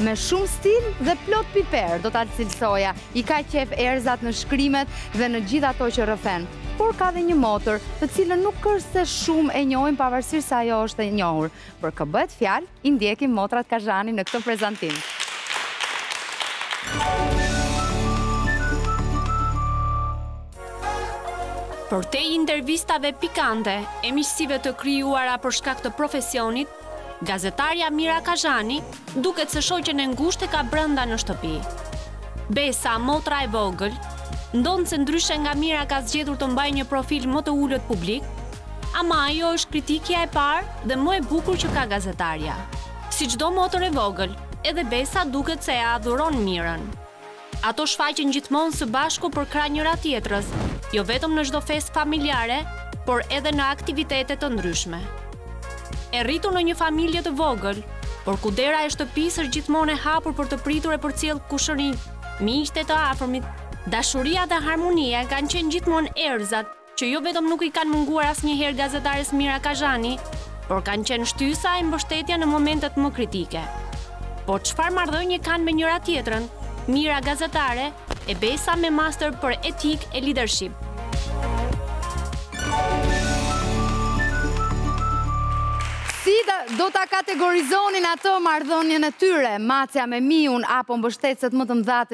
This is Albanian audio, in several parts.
Me shumë stil dhe plot piper, do ta cilësoja. I ka qejf erëzat në shkrimet dhe në gjithë ato që rrëfen. Por ka dhe një motër, të cilën nuk është se shumë e njohim pavarësisht se ajo është e njohur. Për kë bëhet fjalë, i ndjekim motrat Kazhani në këtë prezantim. Përtej intervistave pikante e miqësive të krijuara për shkak të profesionit, Gazetarja Mira Kazhani duket se shoqen e ngushtë e ka brenda në shtëpi. Besa, motra e vogël, ndonëse ndryshe nga Mira ka zgjedhur të mbajë një profil më të ulët publik, ama ajo është kritikja e parë dhe më e bukur që ka gazetarja. Si çdo motër e vogël, edhe Besa duket se e adhuron Mirën. Ato shfaqen gjithmonë së bashku përkrah njëra-tjetrës, jo vetëm në çdo festë familjare, por edhe në aktivitete të ndryshme. E rritur në një familje të vogël, por ku dera e shtëpisë është gjithmonë e hapur për të pritur e përcjellë kushërinjtë, miqtë e të afërmit, dashuria dhe harmonia kanë qenë gjithmonë erëzat që jo vetëm nuk i kanë munguar asnjëherë gazetares Mira Kazhani, por kanë qenë shtysa e mbështetja në momentet më kritike. Por çfarë marrëdhënie kanë me njëra-tjetrën, Mira gazetare e Besa me master për etikë e lidership? Si do ta kategorizonin ato marrëdhënien e tyre, Macja me Miun apo mbështetëset më të mëdha të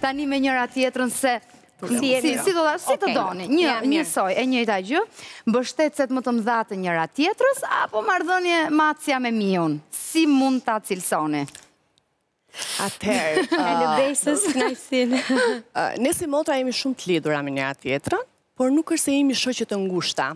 tani me njëra tjetrën se si do, si të doni, një njësoj e njëjta gjë, mbështetëset më të mëdha të njëra tjetrës apo marrëdhënie macja me miun, si mund ta cilësoni? Atëherë, Ia lë Besës, kënaqësinë. Ne si motra jemi shumë të lidhura me njëra tjetrën, Por nuk është se jemi shoqe të ngushta.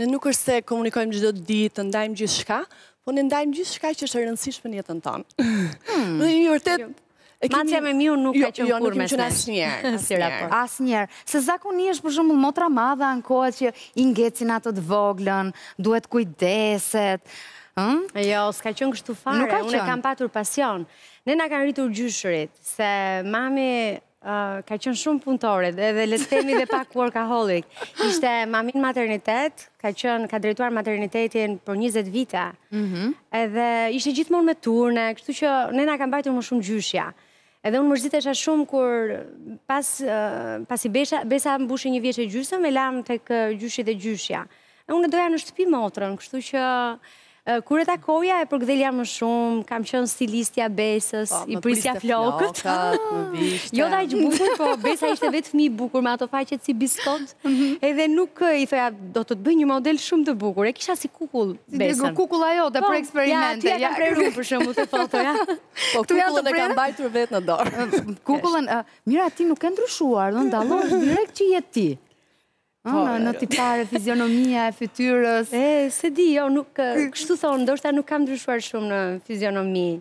Ne nuk është se komunikojmë çdo ditë, të ndajmë gjithçka, po ne ndajmë gjithçka që është e rëndësishme në jetën tonë. Hmm. Dhe jemi vërtet Macja me miun nuk jo, ka qenë jo, kurrë mes nesh. Asnjëherë, si raport. Asnjëherë. Se zakonisht për shembull motra e madhe ankohet që i ngecin atë të voglën, duhet të kujdeset. Hm? Jo, s'ka qenë kështu fare. Unë e kam patur pasion. Ne na kanë rritur gjyshërit se mami Ka qenë shumë punëtore dhe dhe le të themi dhe pak workaholic. Ishte mami në maternitet, ka qenë, ka drejtuar maternitetin për 20 vite. Mhm. Edhe ishte gjithmonë me turne, kështu që ne na ka mbajtur më shumë gjyshja. Edhe unë mërzitesha shumë kur pas, pasi Besa, Besa mbushi një vjeç e gjysmë, e lamë tek gjyshi dhe gjyshja. E unë doja në shtëpi motrën, kështu që kur e takoja e përkëdhelja më shumë, kam qenë stilistja e Besës, po, i prisja flokët. Jo dhe aq bukur, po Besa ishte vetë fëmijë i bukur me ato faqet si biskotë, mhm. edhe unë i thoja do të të bëj një model shumë të bukur, e kisha si kukull Besën. Kukull ajo dhe po, për eksperimente. Ja, aty e kam për shembull te fotoja. Po kukullën e kam mbajtur vetë në dorë. Kukullën, Mira ti nuk ke ndryshuar, dhe dallon direkt që je ti. Po, në tipare, fizionomia e fytyrës. E, s'e di, jo, nuk, kështu thonë, ndoshta nuk kam ndryshuar shumë në fizionomi.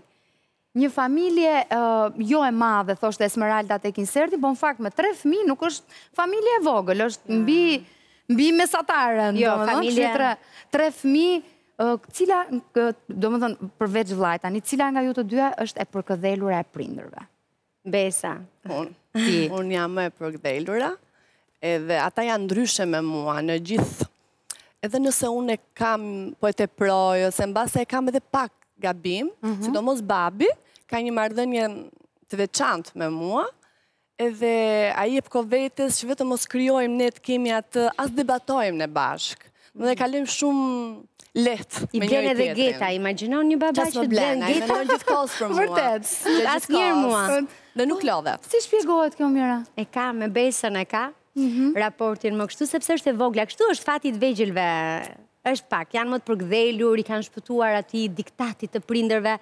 Një familje jo e madhe, thoshte Esmeralda tek inserti, po në fakt me tre fëmijë nuk është familje e vogël, është mbi, mbi mesataren. Jo, familje... Tre, tre fëmijë, cila, domethënë, përveç vëllait tani, cila nga ju të dyja është e përkëdhelura e prindërve? Besa. Unë. Ti. Unë jam më e përkëdhelura, edhe ata janë ndryshe me mua në gjithë. Edhe nëse unë e kam po e teproj, ose mbase e kam edhe pak gabim, mm -hmm. sidomos babi, ka një marrëdhënie të veçantë me mua, edhe ai i jep kohë vetes që vetëm mos krijojmë ne të kemi atë, as debatojmë ne bashkë. Më dhe e kalojmë shumë lehtë me njëri-tjetrin. I blen edhe geta, imagjinon një baba që të blen geta? Ça s'më blen, ai mendon gjithë kohës për mua. Vërtet, asnjëherë mua. Dhe nuk lodhet. Si shpjegohet kjo Mira? E ka, me Besën e ka, mhm. raportin më kështu, sepse është e vogla. Kështu është fati i të vegjëlve, është pak, janë më të përkëdhelur, i kanë shpëtuar atij diktatit të prindërve,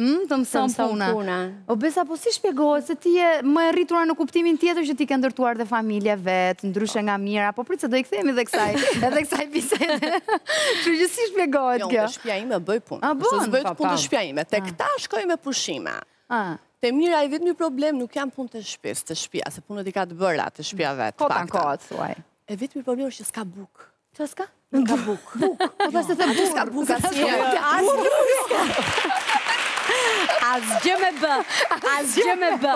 Mm, të mëson puna. O Besa, po si shpjegohet se ti je më e rritura në kuptimin tjetër që ti ke ndërtuar dhe familje vetë, ndryshe nga Mira, po prit se do t'i kthehemi edhe kësaj, edhe kësaj bisede. Që që si shpjegohet jo, kjo? Jo, te shpia ime bëj punë. A bon, Se bëj punë te shpia ime. Te ah. këta shkoj me pushime. A. Ah. Te Mira i vetëmi problem nuk janë punët e shpisë, te shpia, se punët i ka të bëra te shpia mm. vetë. Kot a në kot, thuaj. E vetëmi problem është që s'ka bukë. Ça s'ka? Nuk ka bukë. Bukë. Po ta se the bukë. S'ka bukë. S'ka si. Asgjë me bë. Asgjë me bë.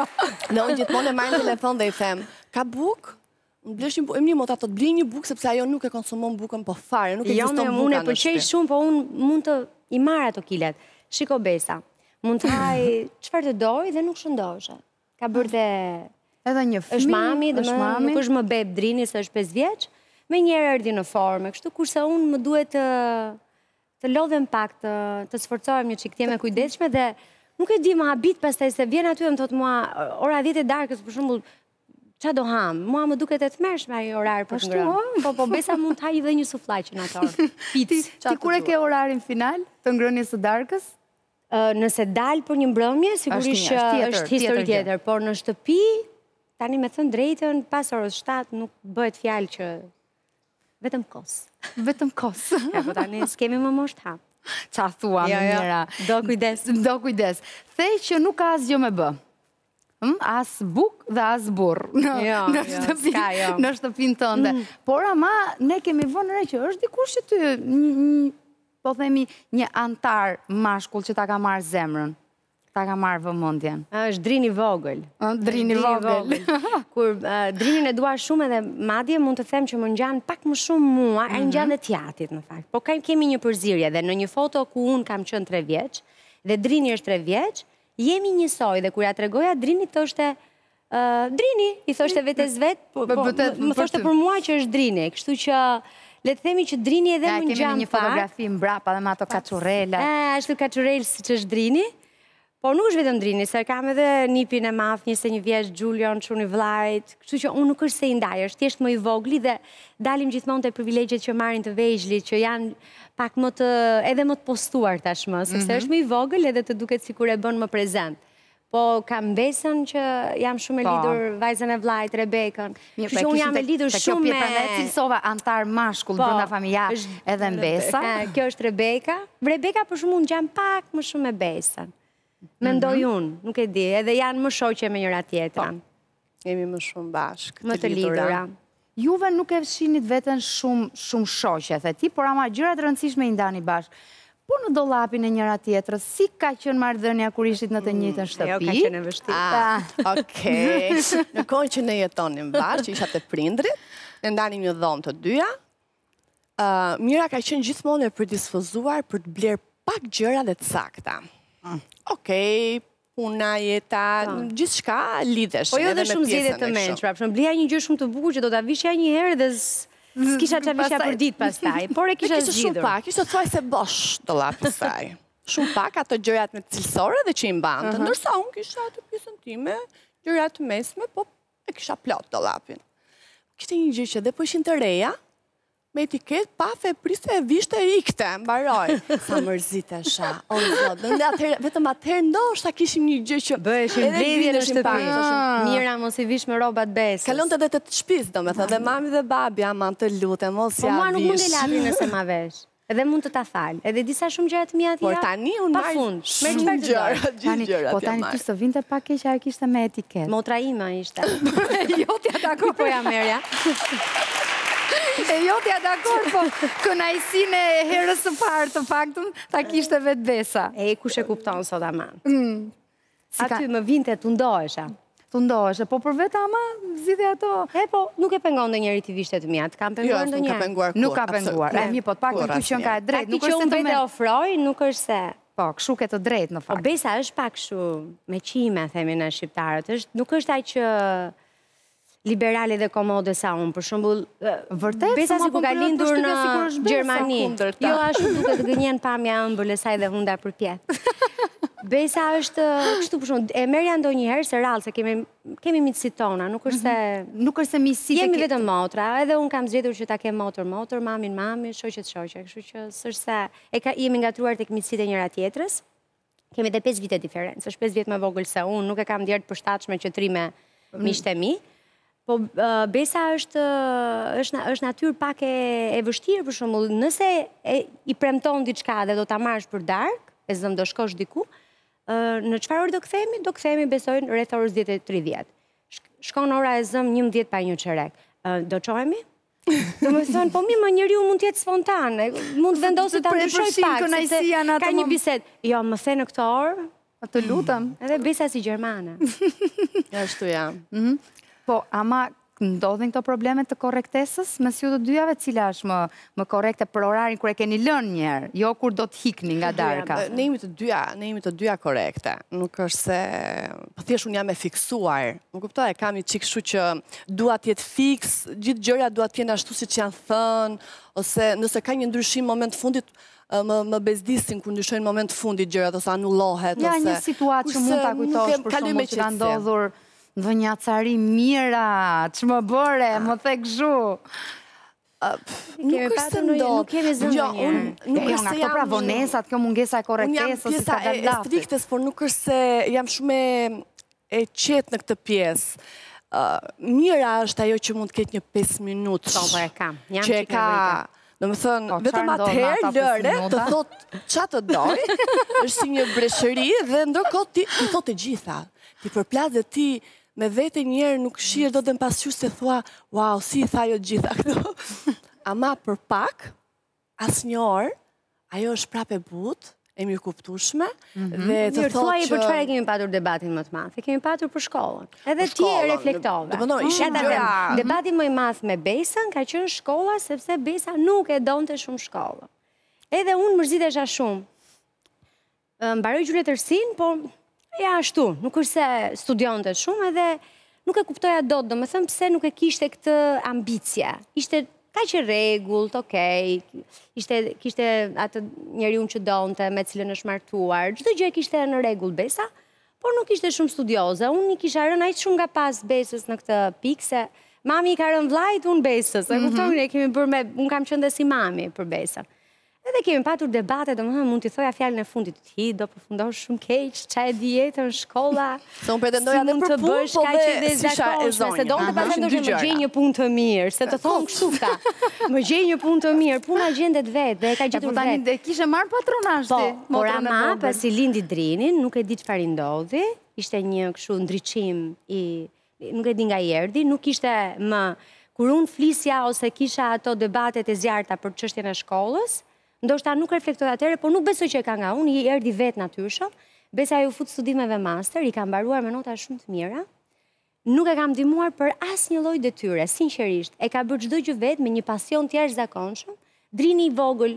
Në unë gjithmonë e marr në telefon dhe i them, ka bukë? Më ble një bukë, e më një mota, të ble një bukë, sepse ajo nuk e konsumon bukën po fare, nuk ekziston buka në shpi. Jo, unë e pëlqej shumë, po unë mund t'i marr ato kilet. Shiko Besa, mund të hajë çfarë të dojë dhe nuk shëndoshet. Ka bërë dhe... Edhe një fëmijë, është mami, domethënë nuk është më bebë Drini, se është 5 vjeç, menjëherë erdi në formë, kështu kurse unë më duhet të, të lodhem pak, të, të sforcohem një çikë, të jem e kujdeshme dhe nuk e di më habit pastaj se vjen aty dhe më thotë mua, ora 10 e darkës për shembull, ça do hamë, mua më duket i tmerrshëm ai orar për të ngrënë. Po, po, Besa mund të hajë dhe një sufllaqe në atë orë. Ti, ti kur e ke orarin final të ngrënies së darkës? Nëse dal për një mbrëmje, sigurisht që është histori tjetër, por në shtëpi, tani me thënë të drejtën, pas orës 7 nuk bëhet fjalë që vetëm kos. Vetëm kos. Ja, po tani s'kemi më moshë, ha. Ça thua, moj Mira. Do kujdes. Do kujdes. The që nuk ka asgjë me bë. Hm, as bukë dhe as burrë në jo, në jo, shtëpi, jo, jo. në shtëpinë tënde. Mm. Por ama ne kemi vënë re që është dikush që ty po themi një anëtar mashkull që ta ka marrë zemrën. Ta ka marrë vëmendjen. Është drini vogël. Është drini vogël. Kur Drinin e dua shumë edhe madje mund të them që më ngjan pak më shumë mua, ai mhm. ngjan dhe t'jatit në fakt. Po kemi një përzierje dhe në një foto ku unë kam qenë 3 vjeç dhe Drini është 3 vjeç, Jemi njësoj dhe kur ia tregoja Drinit thoshte Drini, i thoshte vetes vetë, po, po, më thoshte për mua që është Drini, kështu që le të themi që Drini edhe më ngjan pak. Kemi një fotografi mbrapa dhe me ato kaçurrela. Ëh, ashtu kaçurrel siç është Drini. Por nuk është vetëm Drini, se kam edhe nipin e madh, 21 vjeç, Xhulio, çuni i vllait. Kështu që unë nuk është se i ndaj, është thjesht më i vogli dhe dalim gjithmonë te privilegjet që marrin të vegjlit, që janë Pak më të, edhe më të postuar tashmë, sepse mhm. është më i vogël edhe të duket sikur e bën më prezent. Po kam mbesën që jam shumë e po. lidur vajzën e vllait, Rebekën. Mirë, po, që unë jam e lidur shumë me... Jo, prandaj dhe cilësova anëtar mashkull po, brenda familjes edhe mbesa. Kjo është Rebeka. Rebeka për shembull ngjan pak më shumë me Besën. Mendoj mhm. unë, nuk e di, edhe janë më shoqe me njëra-tjetrën. Jemi më shumë bashkë, të lidhura. Më të lidhura. Juve nuk e shihnit veten shumë, shumë shoqe, the ti, por ama gjërat e rëndësishme i ndani bashkë. Po në dollapin e njëra-tjetrës, si ka qenë marrëdhënia kur ishit në të mm, njëjtën shtëpi? Jo, ka qenë e vështirë. Ah, okej. Në kohën që ne jetonim bashkë, që isha te prindrit, ne ndanim një dhomë të dyja, Mira ka qenë gjithmonë e predispozuar për të blerë pak gjëra dhe të sakta. Mm. Okej, puna, jeta, po. gjithçka lidhet. Po jo dhe shumë zgjedhje të mençura, për shembull blija një gjë shumë të bukur që do ta vishja një herë dhe s'kisha çfarë vishja për ditë pastaj, por e kisha zgjidhur. Shumë pak, ishte thuajse bosh dollapi i saj. Shumë pak ato gjërat më cilësore dhe që i mbante, ndërsa unë kisha atë pjesën time, gjëra të mesme, po e kisha plot dollapin. Kishte një gjë që dhe po ishin të reja, Me etiketë, paf, e priste e vishte e ikte, mbaroj. Sa mërzitesha, o Zot. Dhe ne atëherë, vetëm atëherë ndoshta kishim një gjë që... Bëhej mbledhje në shtëpi. Mira, mos i vish më rrobat e Besës. Kalonte dhe te të shpisë, do me thë, dhe mami dhe babi, aman të lutem, mos ia vish. Po mua nuk mund e lapi nëse ma vesh. Edhe mund të ta fal. Edhe disa shumë gjëra të mia ti. Por tani unë pafund. Me çfarë gjëra? Tani po tani ty s'të vinte pak keq ajo e kishte me etiketë. Motra ime ai Jo t'ia takoj po ia merrja. E jo t'ia dakord, po kënaqësinë e herës të parë të paktën, ta kishte vetë besa. E, kush e kupton sot, aman? Mm. Aty më vinte të ndohesha? Të ndohesha, po për vetë, ama, zgjidhe ato... E, po, nuk e pengon ndonjëri t'i vishte të miat, kam penguar jo, ndonjë? Nuk ka penguar, kurrë, Nuk ka penguar, e mi, po, të paktën ty qenka e drejtë, nuk është se të me... Ati që unë vetë e ofroj, nuk është se... Po, kshu ke të drejtë në fakt. Po Besa është pak kështu me qime, themi ne shqiptarët. Është, nuk është aq liberale dhe komode sa unë. Për shembull, vërtet Besa sikur ka lindur në Gjermani. Jo ashtu duke të gënjen pamja e ëmbël e saj dhe hunda përpjet. Besa është kështu për shembull, e merrja ndonjëherë se rallë se kemi Kemi miqësitë tona, nuk është mhm. se... Nuk është se miqësitë e kemi... Jemi vetëm motra, edhe unë kam zgjedhur që ta kem motër motër, mamin mamin, shoqet shoqet, kështu që sërë se... S'para jemi ngatërruar tek miqësitë e njëra-tjetrës, kemi dhe 5 vite diferencë, është 5 vite më e vogël se unë, nuk e kam dhe aq të përshtatshme që të rri me mm. miqtë e mi, po besa është, është, është natyrë pak e, e vështirë për shembull, nëse e, i premton diçka dhe do ta marrësh për darkë, e zëmë do shkosh diku, Në çfarë orë do kthehemi? Do kthehemi besoj rreth orës 10:30. Shkon ora e zëmë 11 pa një çerek. Do çohemi? Domethënë, po mi më njeriu mund të jetë spontane, mund të vendosë të ndryshojë pak, se ka një bisedë. Jo, më the në këtë orë, të lutëm. Edhe besa si gjermane. Jo, ashtu ja. Mhm. Po, ama Ndodhin këto probleme të korrektesës mes ju të dyjave, cila është më korrekte për orarin kur e keni lënë njëherë, jo kur do të ikni nga darka. Ne jemi të dyja, ne jemi të dyja korrekte. Nuk është se po thjesht unë jam e fiksuar. Më kupton, e kam një çik kështu që dua të jetë fiks, gjithë gjërat dua të jenë ashtu siç janë thënë, ose nëse ka një ndryshim moment të fundit, më më bezdisin kur ndryshojnë moment të fundit gjërat ose anulohet ose. Ja një situatë që mund ta kujtosh për shembull që ka ndodhur Ndonjë acarim Mira, ç'më bëre, më the kështu. Nuk është se ndodh. Nuk kemi zënë jo, një. Nuk jo, është se jam... Pra vonesat, kjo mungesa e korrektesës, si ka dalë lafit. Unë jam pjesa e striktes, por nuk është se jam shumë e qetë në këtë pjesë. Mira është ajo që mund të ketë një 5 minutë. Po, po e kam. Jam që e kam. Domethënë, po, vetëm atëherë lëre të thotë ça të dojë, është si një breshëri dhe ndërkohë t'i thotë të gjitha. T'i përplas dhe ti me vete njëherë nuk shihe dot në pasqyrë se thua, wow, si i tha ajo gjitha këto. Ama për pak, as një orë, ajo është prapë e butë, e mirëkuptueshme. Mhm. Dhe të thotë që... për çfarë e kemi patur debatin më të madh, e kemi patur për shkollën. Edhe ti e reflektove. Dhe përdo, ishë në gjëra... Debati më i madh me besën ka qenë shkolla, sepse besa nuk e donte shumë shkollën. Edhe unë mërzitesha shumë. Mbaroi gjuhë-letërsinë, po Ja ashtu, nuk është se studionte shumë edhe nuk e kuptoja dot, domethënë pse nuk e kishte këtë ambicje. Ishte kaq e rregullt, okej, ishte, kishte atë njeriun që donte, me të cilin është martuar, çdo gjë e kishte në rregull Besa, por nuk ishte shumë studioze. Unë i kisha rënë aq shumë nga pas Besës në këtë pikë, se mami i ka rënë vëllait, unë Besës, e mhm. kupton, ne kemi bërë me, unë kam qenë dhe si mami për Besën. Edhe kemi patur debate, domethënë mund t'i thoja fjalën e fundit, ti do përfundosh shumë keq, ça e di jetën, shkolla. Se unë pretendoja dhe për punë, po dhe s'isha e zonja. Se do të pretendoj të gjej një punë të mirë, se të thonë kështu këta. Më gjej një punë të mirë, puna gjendet vetë dhe e ka gjetur vetë. Po, e kishe marrë patronazh ti. Po, por ama pasi lindi Drinin, nuk e di çfarë i ndodhi, ishte një kështu ndriçim i Nuk e di nga i erdhi, nuk ishte më kur unë flisja ose kisha ato debatet e zjarta për çështjen e shkollës, ndoshta nuk reflektoi atëherë, por nuk besoj që e ka nga unë, i erdhi vetë natyrshëm. Besa iu fut studimeve master, i ka mbaruar me nota shumë të mira. Nuk e kam ndihmuar për asnjë lloj detyre, sinqerisht. E ka bërë çdo gjë vetë me një pasion të jashtëzakonshëm. Drini i vogël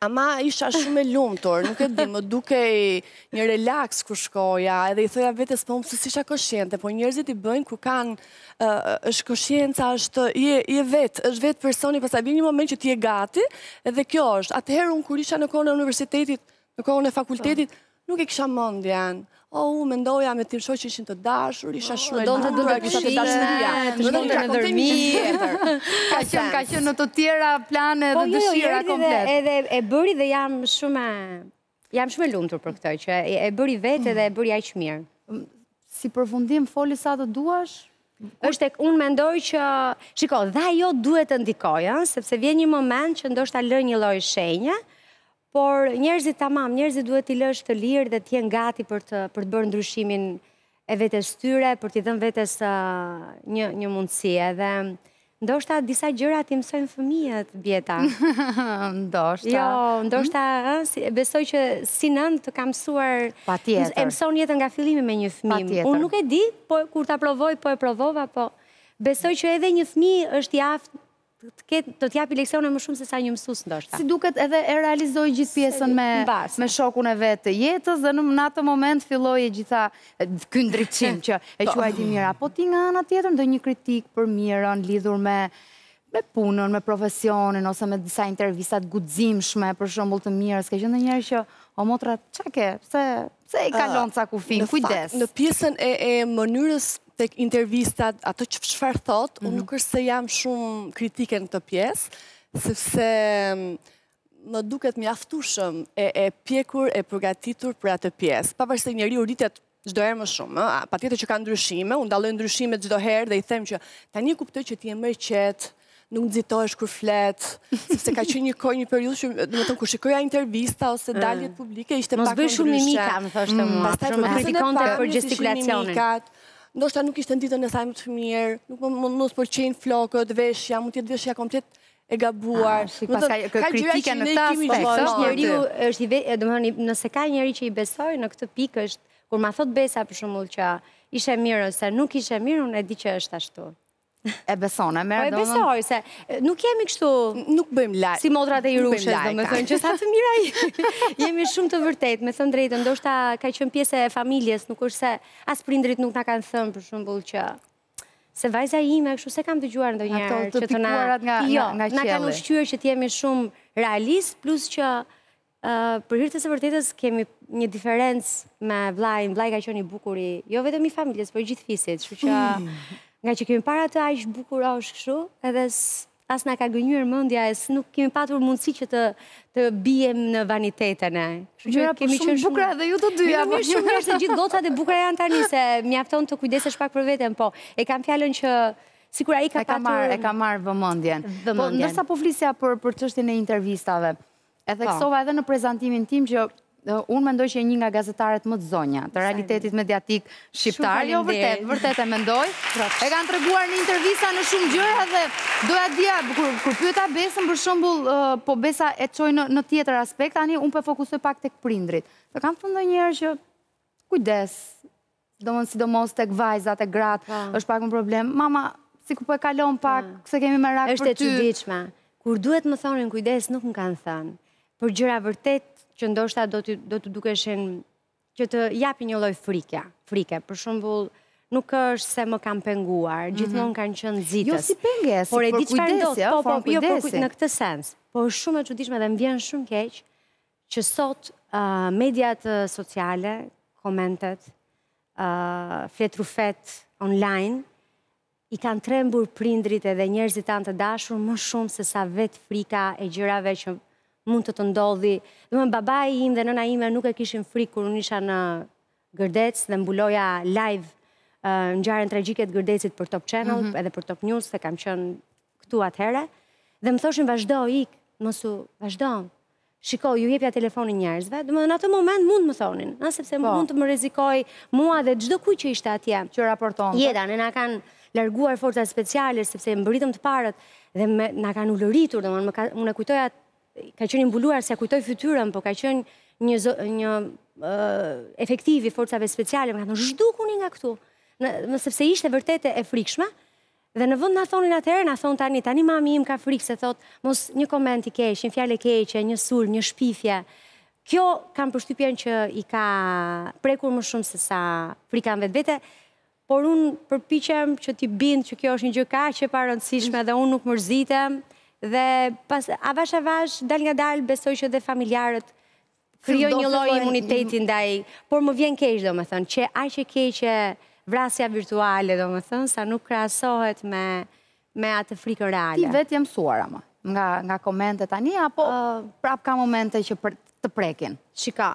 Ama isha shumë e lumtur, nuk e di, më dukej një relaks kur shkoja, edhe i thoja vetes po unë s'isha koshiente, po njerëzit i bëjnë kur kanë, është koshienca, është i vetë, është vetë personi, pasi vjen një moment që ti je gati, edhe kjo është, atëherë unë kur isha në kohën e universitetit, në kohën e fakultetit, Nuk e kisha mendjen. O, unë mendoja me tim shoq ishim të dashur, isha po, shumë e lumtur, do të kishte dashuria. Të shkon të në Dhërmi. Ka qenë, ka qenë në të tjera plane po, dhe jo, jo, dëshira komplet. Edhe e bëri dhe jam shumë, jam shumë e lumtur për këtë, që e bëri vetë dhe e bëri aq mirë. Mm, si përfundim, foli sa të duash, është e unë mendoj që, shiko, dhe ajo duhet të ndikojë, sepse vjen një moment që ndoshta lë një lloj shenje, Por njerëzit tamam, njerëzit duhet t'i lësh të lirë dhe të jenë gati për të për të bërë ndryshimin e vetes tyre, për t'i dhënë vetes një një mundësi edhe ndoshta disa gjëra t'i mësojnë fëmijët, Bieta. ndoshta. Jo, mhm. ndoshta ëh, besoj që si nënë të ka mësuar patjetër. E mëson jetën nga fillimi me një fëmijë. Unë nuk e di, po kur ta provoj, po e provova, po besoj që edhe një fëmijë është i aftë Të të japi leksione më shumë se sa një mësus ndoshta. Si duket edhe e realizoi gjithë pjesën me shokun e vet të jetës dhe në atë moment filloi i gjithë ky ndriçim që e quajti Mira. Po ti nga ana tjetër ndonjë kritikë për Mirën lidhur me me punën, me profesionin ose me disa intervista të guximshme për shembull të Mirës, ke qenë ndonjëherë që o motra ça ke, pse Se i kalon ca kufin, kujdes. Në pjesën e mënyrës tek intervistat, ato që çfarë thot, unë mhm. nuk është se jam shumë kritike në këtë pjesë, sepse mm, më duket mjaftueshëm e pjekur e përgatitur për atë pjesë. Pavarësisht njeriu rritet çdo herë më shumë, patjetër që ka ndryshime, unë dalloj ndryshime çdo herë dhe i them që tani e kuptoj që ti je më e qetë, nuk nxitohesh kur flet, sepse ka qenë një kohë një periudhë që domethënë kur shikoja intervista ose daljet publike ishte pak më ndryshe. Mos bëj shumë mimika, më thoshte mua. Pastaj më kritikonte për gestikulacionin. Ndoshta nuk ishte ditën e saj më të mirë, mund mos pëlqejnë flokët, veshja, mund të jetë veshja komplet e gabuar. Ka gjëra që ne kemi gjithmonë. Është njeriu, është i, domethënë, nëse ka njeri që i besoj në këtë pikë është kur ma thot Besa për shembull që ishe mirë ose nuk ishe mirë, unë e di që është ashtu. E beson, e merr, domethënë? Po e besoj, se nuk jemi kështu... Nuk bëjmë lajka. Si motrat e Hirushes, domethënë, që sa të mira je... Jemi shumë të vërtet, me thënë drejtë, ndoshta ka qenë pjesë e familjes, nuk është se as prindrit nuk na kanë thënë, për shembull që... Se vajza ime, kështu s'e kam dëgjuar ndonjëherë, që të na... Jo, na kanë ushqyer që t'jemi shumë realist, plus që Për hir të së vërtetës kemi një diferencë me vllajin, vllai ka qenë i bukuri, jo vetëm i familjes, por i gjithë fisit, kështu që nga që kemi parë atë aq bukurosh kështu, edhe as na ka gënjyer mendja e nuk kemi patur mundësi që të të biem në vanitetin e. Mirë, po jeni shumë bukura dhe ju të dyja. Mirë, shumë mirë të gjitha gocat të bukura janë tani se mjafton të kujdesesh pak për veten, po e kam fjalën që sikur ai ka patur e ka marr vëmendjen. Po ndërsa po flisja për për çështjen e intervistave. E theksova edhe në prezantimin tim që unë mendoj që je një nga gazetaret më të zonja, të realitetit mediatik shqiptar, jo vërtet, vërtet e mendoj, e ke treguar në intervista në shumë gjëra dhe doja dija, kur pyta besën për shembull, po besa e çoi në tjetër aspekt, tani unë po e fokusoj pak tek prindrit, të kanë thënë ndonjëherë që kujdes, Domethënë sidomos tek vajzat e grat është pak më problem. Mama, sikur po e kalon pak, se kemi merak për ty. Është e çuditshme. Kur duhet të më thonin kujdes nuk më kanë thënë. Për gjëra vërtet që ndoshta do të do t'u dukeshin që të japin një lloj frike, frike. Për shembull, nuk është se më kanë penguar, mhm. gjithmonë kanë qenë nxitës. Jo si pengesë, por e di çfarë ndodh, jo, po, po, jo, po, në këtë sens. Po është shumë e çuditshme dhe më vjen shumë keq që sot mediat sociale, komentet, fletrufet online, i kanë trembur prindrit edhe njerëzit tanë të dashur më shumë se sa vetë frika e gjërave që mund të të ndodhin. Domethënë babai im dhe nëna ime nuk e kishin frikë kur unë isha në gërdec dhe mbuloja live ngjarjen tragjike të gërdecit për Top Channel mhm. edhe për Top News, se kam qenë këtu atëhere. Dhe më thoshin vazhdo, ik, mos u, vazhdo, Shiko, ju jepje telefonin njerëzve, domethënë në atë moment mund të më thonin, na sepse po. mund të më rrezikoj mua dhe çdo kujt që ishte atje. Që raporton. Jeta, na kanë larguar forcat speciale, sepse mbërritëm të parët, dhe me, na kanë ulëritur, domethënë, unë e kujtoj, ka qenë i mbuluar, s'ia kujtoj fytyrën, po ka qenë një, një uh, efektiv i forcave speciale, më ka thënë, zhdukuni nga këtu, në, sepse ishte vërtet e frikshme, Dhe në vend na thonin atëherë, na thonë tani, tani mami im ka frikë se thotë, mos një koment i keq, një fjalë e keqe, një sulm, një shpifje. Kjo kam përshtypjen që i ka prekur më shumë se sa frika në vetvete, por unë përpiqem që t'i bind që kjo është një gjë kaq e parëndësishme dhe unë nuk mërzitem dhe avash avash dalëngadalë besoj që dhe familjarët krijojnë një lloj imuniteti ndaj, por më vjen keq domethënë që aq e keqe vrasja virtuale domethënë sa nuk krahasohet me me atë frikën reale. Ti vetë je mësuar ama, nga, nga komente tani, apo prap ka momente që të prekin? Shiko,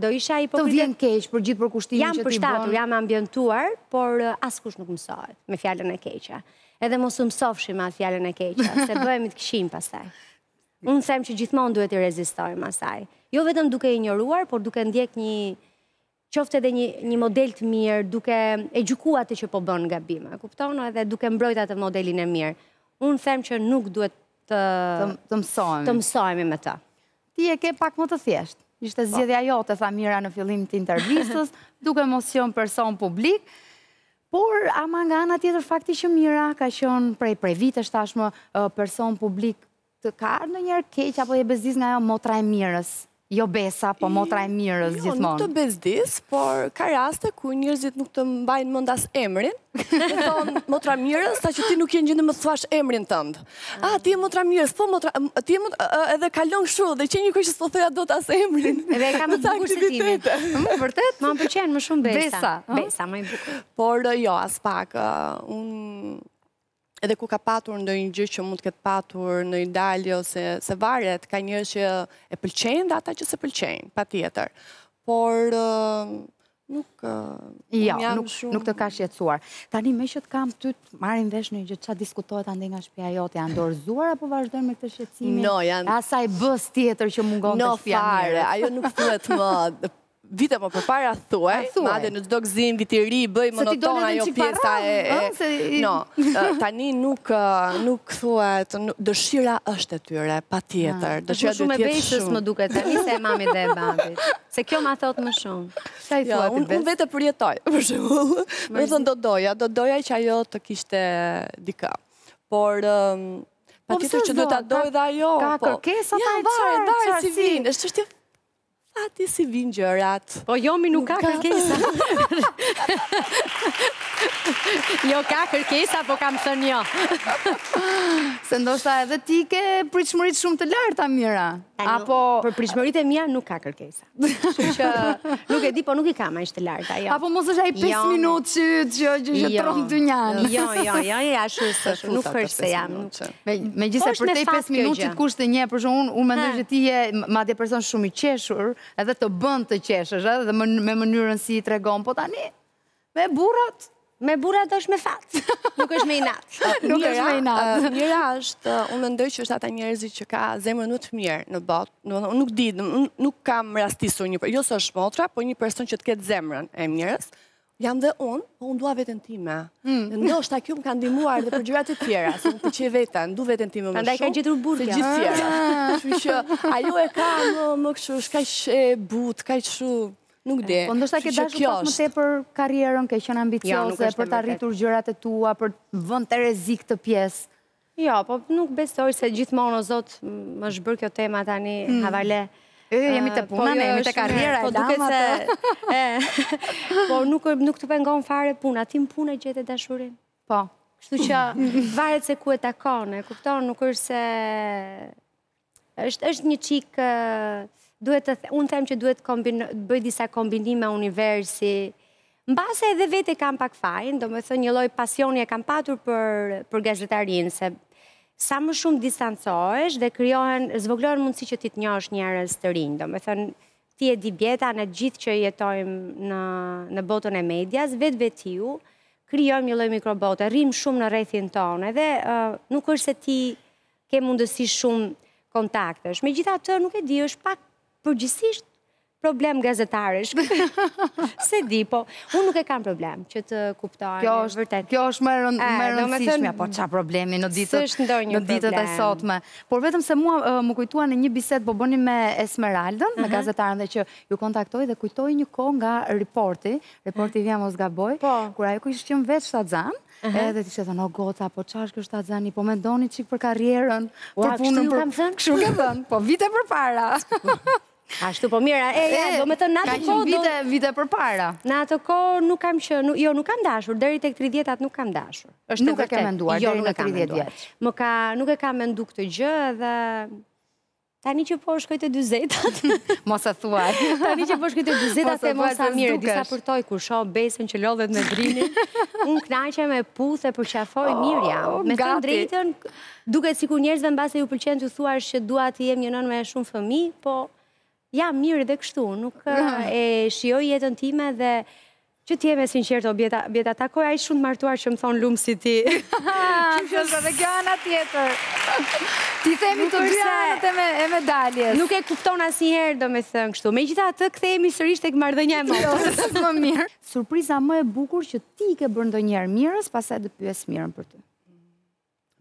do isha i Të vjen keq për gjithë përkushtimin që ti bën? Jam përshtatur, jam ambientuar, por askush nuk mësohet me fjalën e keqe. Edhe mos u mësofshim me atë fjalën e keqe, se bëhemi të këqinj pastaj. Unë them që gjithmonë duhet t'i rezistojmë asaj. Jo vetëm duke e injoruar, por duke ndjek një qoftë edhe një, një model të mirë, duke e gjyku atë që po bën gabime, e kupton, edhe duke mbrojt atë modelin e mirë. Unë them që nuk duhet të, të, mësojmë. të mësohemi me të. Ti e ke pak më të thjeshtë. Ishte po. zgjedhja jote, tha Mira në fillim të intervistës, duke mos qenë person publik. Por, ama nga ana tjetër fakti që Mira ka qenë prej prej vitesh tashmë person publik të ka ardhë ndonjëherë keq apo je bezdis nga ajo motra e Mirës? Jo Besa, po motra e Mirës gjithmonë. Jo, nuk të bezdis, por ka raste ku njerëzit nuk të mbajnë mend as emrin. Thonë motra Mirës, sa që ti nuk je në gjendje më të thuash emrin tënd. A, ti je motra e Mirës, po motra, ti je motra, edhe kalon kështu, dhe qenke që s'po thua dot as emrin. Edhe e ke më të bukur se timin. Me vërtet, më pëlqen më shumë besa. Besa, besa, më i bukur. Por, jo, aspak, unë, edhe kur ka patur ndonjë gjë që mund të ketë patur ndonjë dalje ose se varet, ka njerëz që e pëlqejnë dhe ata që s'e pëlqejnë, patjetër. Por, Nuk, ja, jo, nuk, shumë... nuk të ka shqetsuar. Tani, meqë të kam ty të marrim vesh një gjë, ça diskutohet andej nga shpja jote, janë dorëzuar apo vazhdojnë me këtë shqetsimin? Jo, janë... Asaj pjesës tjetër që mungon te shpia, Mira. Jo, fare, ajo nuk thuhet më... Vite më përpara thuhej, madje në çdo gëzim, Vit i Ri, bëhej monotone ajo pjesa e... Jo, tani nuk, nuk thuhet, dëshira është e tyre, patjetër. Dëshira shumë e bejtës më duket, e mamit dhe e babit. Se kjo ma thot më shumë. Sa i thua jo, ti Unë vetë e përjetoj, për shembull. Domethënë do doja, do doja që ajo të kishte dikë. Por Po ti që do ta dojë dha ajo. Ka po. kërkesa ta, e çfarë, çfarë si vin. Është çështje fati si vijnë gjërat. Po jo mi nuk ka kërkesa. Jo ka kërkesa, po kam thënë jo. Se ndoshta edhe ti ke pritshmëritë shumë të larta, Mira. Apo për pritshmëritë e mia nuk ka kërkesa. Kështu që nuk e di, po nuk i kam aq të larta, jo. Apo mos është ai 5 jo. minutëshi që që që që jo. tron dynjan. Jo, jo, jo, jo, ja ashtu është, nuk është se jam. Megjithëse po për atë 5 minutë që kushte një, por unë unë mendoj se ti je madje person shumë i qeshur, edhe të bën të qeshësh, edhe me mënyrën si i tregon, po tani Me burrat, me burrat është me fat. Nuk është me inat. Nuk është me inat. Mira është, unë mendoj që është nga ata njerëzit që ka zemrën më të mirë në botë. Domethënë nuk di, nuk kam rastisur një, jo se është motra, po një person që të ketë zemrën e Mirës. Jam dhe unë, po unë dua veten time. Mm. Ndoshta kjo më ka ndihmuar edhe për gjëra të tjera, se unë pëlqej veten, du veten time më shumë. Prandaj ka gjetur burrë gjithë tjera. Ah. Kështu që ajo e ka më kështu, është kaq e butë, kaq shumë Nuk di. Po ndoshta ke dashur pak më tepër karrierën, ke qenë ambicioze për të arritur gjërat e tua, për të vënë në rrezik këtë pjesë. Jo, po nuk besoj se gjithmonë o Zot më është bërë kjo tema tani hmm. havale. Jo, jo, jemi te puna, ne jemi te karriera, po duket se Po nuk nuk të pengon fare puna, ti në punë gjete dashurin. Po. Kështu që varet se ku e takon, e kupton, nuk është se Është është një çik duhet të unë them që duhet kombin të bëj disa kombinime universi. Mbase edhe vetë kam pak fajin, domethënë një lloj pasioni e kam patur për për gazetarinë se sa më shumë distancohesh dhe krijohen zvogëlohen mundësi që ti të njohësh njerëz të rinj, domethënë ti e di Bjeta ne të gjithë që jetojmë në në botën e medias, vetvetiu krijojmë një lloj mikrobote, rrim shumë në rrethin tonë, edhe nuk është se ti ke mundësi shumë kontaktesh. Megjithatë nuk e di, është pak përgjithësisht problem gazetaresh. S'e di, po, unë nuk e kam problem që të kuptojnë. Kjo është vërtet. Kjo është më e rëndësishme, po ça problemi në ditët e sotme. Por vetëm se mua m'u kujtua në një bisedë po bënim me Esmeraldën, me gazetaren dhe që ju kontaktoj dhe kujtoj një kohë nga Report TV, Report TV-ja mos gaboj, po. kur ajo kishte qenë vetë shtatzënë, Edhe ti ishe thënë, o goca, po ça është kjo shtatzëni po mendoni çikë për karrierën, për punën, për... Kështu kam thënë? Kështu kam thënë, po vite përpara. Ashtu po Mira, e, e, domethënë, në atë kohë... Vite, vite përpara. Në atë kohë nuk kam që, jo, nuk kam dashur, deri tek 30-at nuk kam dashur. Është nuk e kam menduar, jo, nuk e kam menduar. Më ka, nuk e kam mendu këtë gjë dhe... Tani që po shkoj te dyzetat. Mos e thuaj. Tani që po shkoj te dyzetat them o sa mirë, disa përtoj kur shoh besën që lodhet me drinin. Unë kënaqem, e puth, e përqafoj oh, mirë jam. Me thënë të drejtën, duket sikur njerëzve mbase ju pëlqen të thuash që dua të jem një nënë me shumë fëmijë, po jam mirë dhe kështu, unë e shijoj jetën time dhe Që të jem e sinqertë o Bjeta, takoj aq shumë të martuar që më thonë lum si ti. Kështu që është edhe kjo ana tjetër. T'i themi të dy anët e medaljes. Nuk e kupton asnjëherë domethënë kështu. Megjithatë kthehemi sërish tek marrëdhënia e motës. Më mirë. Surpriza më e bukur që ti i ke bërë ndonjëherë Mirës, pastaj do të pyes Mirën për ty.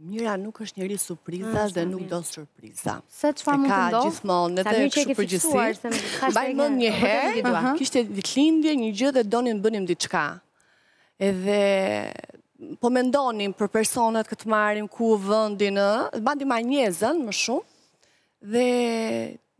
Mira nuk është njeri surprizash dhe nuk do surpriza. Se çfarë mund të ndodhë? Ka gjithmonë, edhe kështu përgjithësisht. Mbaj mend një herë, kishte ditëlindje, një gjë dhe donim bënim diçka. Edhe po mendonim për personat kë të marrim, ku vendin, mban dy-tre njerëz më shumë, Dhe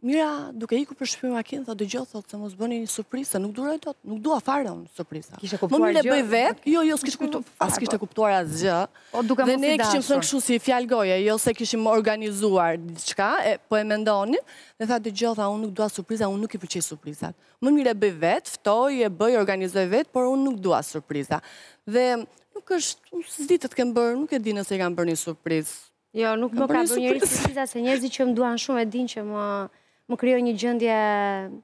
Mira duke ikur për shtëpi në makinë, thotë dëgjo thotë se mos bëni një surprizë, nuk i duroj dot, nuk dua fare unë surpriza. Kishe kuptuar gjë? E bëj vetë. Jo, jo, s'kishte kuptuar. As kishte kuptuar asgjë. O duke mos i dashur. Dhe ne kishim thënë kështu si fjalë goje, jo se kishim organizuar diçka, e po e mendonim, dhe tha dëgjo, tha unë nuk dua surpriza, unë nuk i pëlqej surprizat. Më mirë e bëj vetë, ftoj, e bëj, organizoj vetë, por unë nuk dua surpriza. Dhe nuk është, s'di të të kem bërë, nuk e di nëse i kam bërë një surprizë. Jo, nuk më ka bërë njeri surpriza se njerëzit që më duan shumë e dinë që më më krijon një gjendje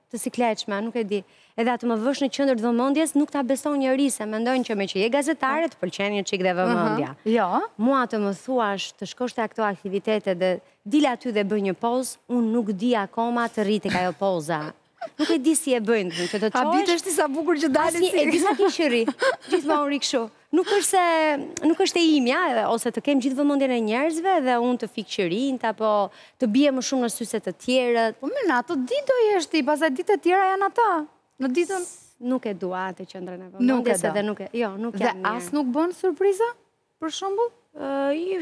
të sikletshme, nuk e di. Edhe a të më vësh në qendër të vëmendjes, nuk ta beson njeri se mendojnë që meqë je gazetare të pëlqen një çik dhe vëmendja. Jo. Mua të më thuash të shkosh te këto aktivitete dhe dil aty dhe bëj një pozë, unë nuk di akoma të rri tek ajo poza. Nuk e di si e bëjnë këtë, që të çosh. Habitesh sa bukur që dalin si. E di sa ti shëri. Gjithmonë unë rri kështu. Nuk është se nuk është e imja edhe ose të kem gjithë vëmendjen e njerëzve dhe unë të fik qirinjtë apo të bie më shumë në sy se të tjerët. Po mirë atë ditë do jesh ti, pastaj ditë të tjera janë ata. Në ditën nuk e dua atë qendrën e vëmendjes edhe nuk e, jo, nuk jam mirë. Dhe as nuk bën surpriza? Për shembull, ë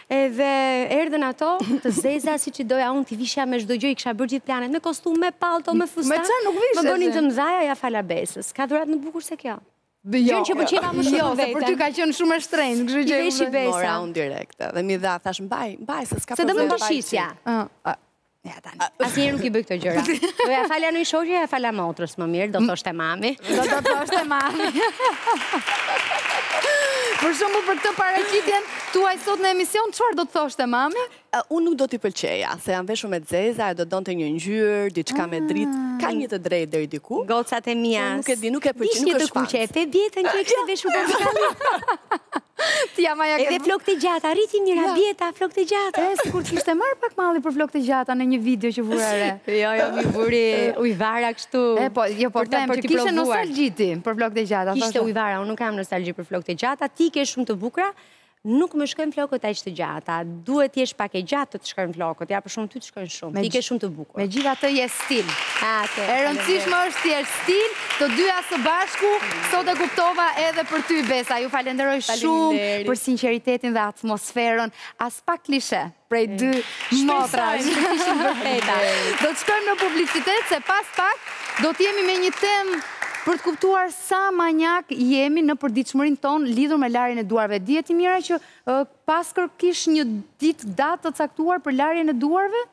Edhe erdhën ato, të zeza, siç i doja unë t'i vishja me çdo gjë, i kisha bërë gjithë planet, me kostum, me pallto, me fustan. Me ça nuk vishen, Më bënin të mëdha, ja ia fala besës. Ka dhuratë më bukur se kjo. Jo, që për qena më shumë jo, vetëm. Jo, për ty ka qenë shumë e shtrenjtë, kështu që... I veshi besa. Mora unë direkt, dhe m'i dha, thashë, mbaji, mbaji, se s'ka përve, mbaji. Se dhe mund t'i shisja. Ja tani. Asnjëherë nuk i bëj këto gjëra. Do ia falja një shoqeje, ia fala motrës më mirë, do thoshte mami. Do do thoshte mami. Për shembull për këtë paraqitjen tuaj sot në emision, çfarë do të thoshte mami? Unë nuk do t'i pëlqeja, se jam veshur me të zeza, e do donte një ngjyrë, diçka me dritë, ka një të drejtë deri diku. Gocat e mia. Nuk e di, nuk e pëlqen, nuk është fan. Vish një të kuqe, e pe Bjetën që e kishte veshur për të Ti jam aja Edhe flok të gjata, rriti njëra bjeta, flok të gjata. E, sikur të kishte marrë pak malli për flok të gjata në një video që vura re. Jo, jo, m'i vuri ujvara kështu. E, po, jo, po, them, që kishte nostalgji ti për flok të gjata. Kishte ujvara, unë nuk kam nostalgji për flok të gjata, ti i ke shumë të bukura, nuk më shkojnë flokët aq të gjata. Duhet të jesh pak e gjatë të të shkojnë flokët. Ja, për shembull ty të Shkojnë shumë. Ti ke shumë të bukur. Megjithatë je stil. E rëndësishme është ti je stil, të dyja së bashku, sot e kuptova edhe për ty, Besa. Ju falenderoj shumë për sinqeritetin dhe atmosferën. Aspak klishe prej dy motra. Do të shkojmë në publicitet, se pas pak do të jemi me një temë për të kuptuar sa maniak jemi në përditshmërinë tonë lidhur me larjen e duarve. E dije ti Mira që Paskërkish një ditë datë të caktuar për larjen e duarve?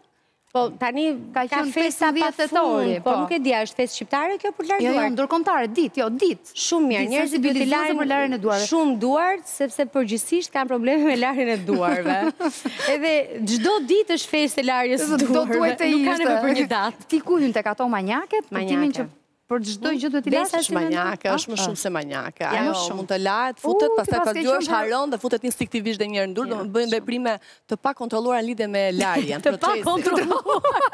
Po, tani ka festa pa fund, po, po nuk e dija, është festë shqiptare kjo për larë duart? Jo, jo, ndërkombëtare, ditë, jo, ditë. Shumë mirë, njerëzit duhet të larë për larjen e duarve. Shumë duar, sepse përgjithësisht kanë probleme me larjen e duarve. Edhe çdo ditë është festë e larjes së duarve, nuk ka nevojë për një datë. Ti ku hynë te këto maniaket, për timin që Për çdo gjë do t'i lajë është maniake, është më shumë se maniake. Ajo mund të lahet, futet, pastaj pas dy, harron dhe futet instinktivisht dhe një herë në dush, domethënë bën veprime të pakontrolluara në lidhje me larjen. Të pakontrolluara!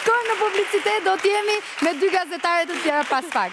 Shkojmë në publicitet, do të jemi me dy gazetare të tjera pas pak.